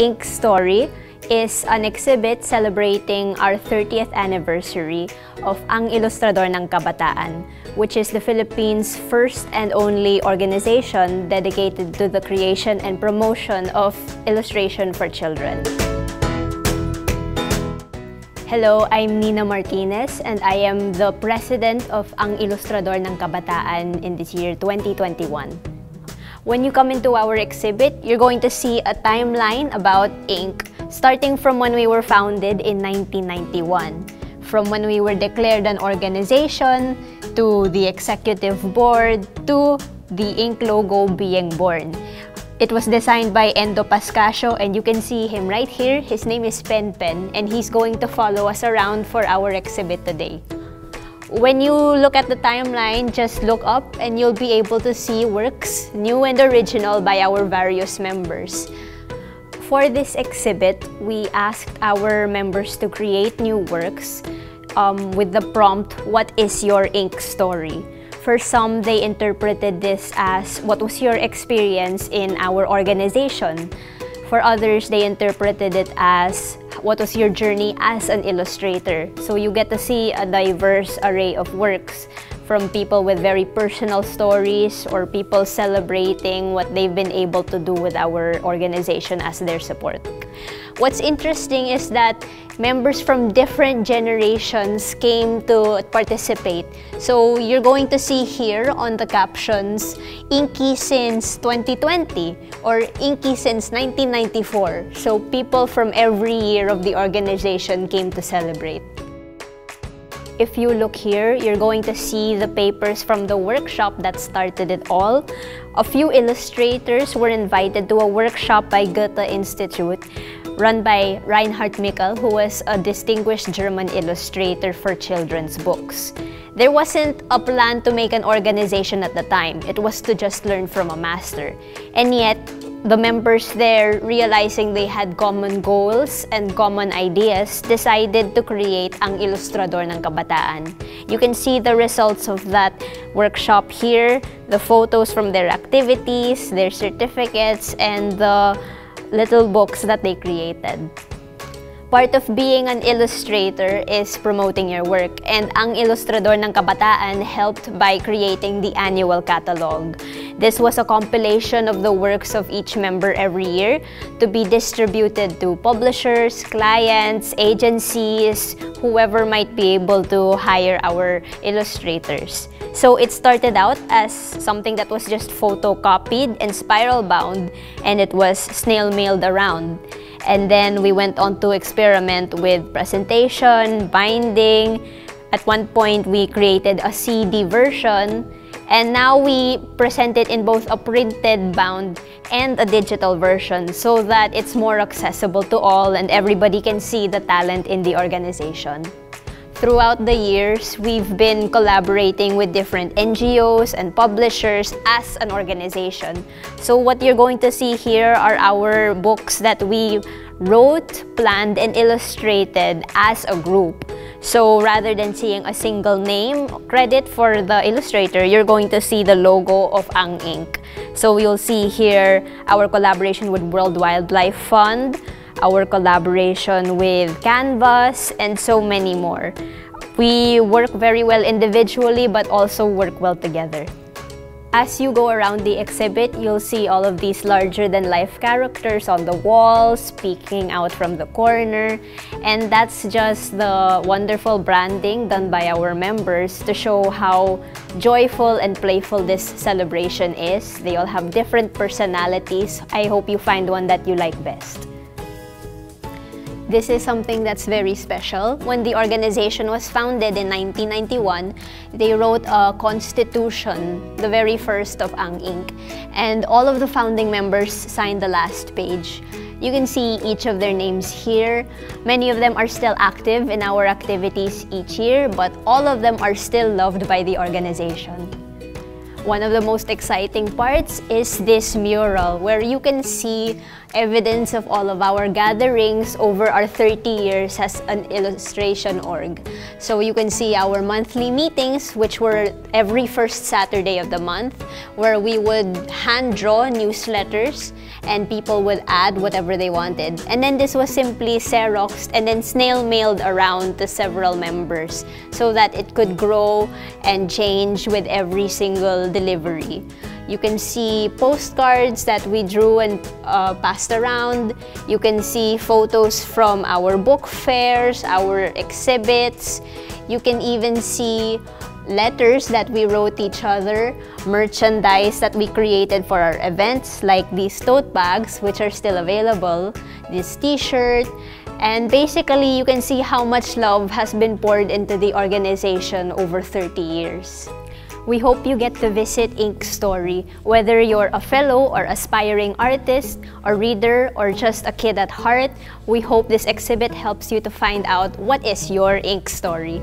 Ink Story is an exhibit celebrating our 30th anniversary of Ang Ilustrador ng Kabataan, which is the Philippines' first and only organization dedicated to the creation and promotion of illustration for children. Hello, I'm Nina Martinez and I am the president of Ang Ilustrador ng Kabataan in this year 2021. When you come into our exhibit, you're going to see a timeline about ink starting from when we were founded in 1991. From when we were declared an organization, to the executive board, to the ink logo being born. It was designed by Endo Pascasio and you can see him right here. His name is Pen Pen and he's going to follow us around for our exhibit today. When you look at the timeline, just look up and you'll be able to see works, new and original, by our various members. For this exhibit, we asked our members to create new works um, with the prompt, What is your ink story? For some, they interpreted this as what was your experience in our organization. For others, they interpreted it as what was your journey as an illustrator. So you get to see a diverse array of works from people with very personal stories or people celebrating what they've been able to do with our organization as their support. What's interesting is that members from different generations came to participate. So you're going to see here on the captions, Inky since 2020 or Inky since 1994. So people from every year of the organization came to celebrate. If you look here, you're going to see the papers from the workshop that started it all. A few illustrators were invited to a workshop by Goethe Institute run by Reinhard Michl, who was a distinguished German illustrator for children's books. There wasn't a plan to make an organization at the time. It was to just learn from a master. And yet, the members there, realizing they had common goals and common ideas, decided to create ang Ilustrador ng Kabataan. You can see the results of that workshop here, the photos from their activities, their certificates, and the little books that they created. Part of being an illustrator is promoting your work and ang Ilustrador ng Kabataan helped by creating the annual catalog. This was a compilation of the works of each member every year to be distributed to publishers, clients, agencies, whoever might be able to hire our illustrators. So it started out as something that was just photocopied and spiral bound and it was snail mailed around. And then we went on to experiment with presentation, binding. At one point, we created a CD version. And now we present it in both a printed bound and a digital version so that it's more accessible to all and everybody can see the talent in the organization. Throughout the years, we've been collaborating with different NGOs and publishers as an organization. So what you're going to see here are our books that we wrote, planned, and illustrated as a group. So rather than seeing a single name credit for the illustrator, you're going to see the logo of Ang Ink. So you'll see here our collaboration with World Wildlife Fund, our collaboration with Canvas, and so many more. We work very well individually but also work well together. As you go around the exhibit, you'll see all of these larger-than-life characters on the walls, peeking out from the corner. And that's just the wonderful branding done by our members to show how joyful and playful this celebration is. They all have different personalities. I hope you find one that you like best. This is something that's very special. When the organization was founded in 1991, they wrote a constitution, the very first of Ang Ink. And all of the founding members signed the last page. You can see each of their names here. Many of them are still active in our activities each year, but all of them are still loved by the organization. One of the most exciting parts is this mural where you can see evidence of all of our gatherings over our 30 years as an illustration org. So you can see our monthly meetings which were every first Saturday of the month. where we would hand draw newsletters and people would add whatever they wanted. And then this was simply Xeroxed and then snail mailed around to several members so that it could grow and change with every single delivery. You can see postcards that we drew and uh, passed around. You can see photos from our book fairs, our exhibits. You can even see letters that we wrote each other, merchandise that we created for our events like these tote bags which are still available, this t-shirt, and basically you can see how much love has been poured into the organization over 30 years. We hope you get to visit Ink Story, whether you're a fellow or aspiring artist, a reader, or just a kid at heart. We hope this exhibit helps you to find out what is your Ink Story.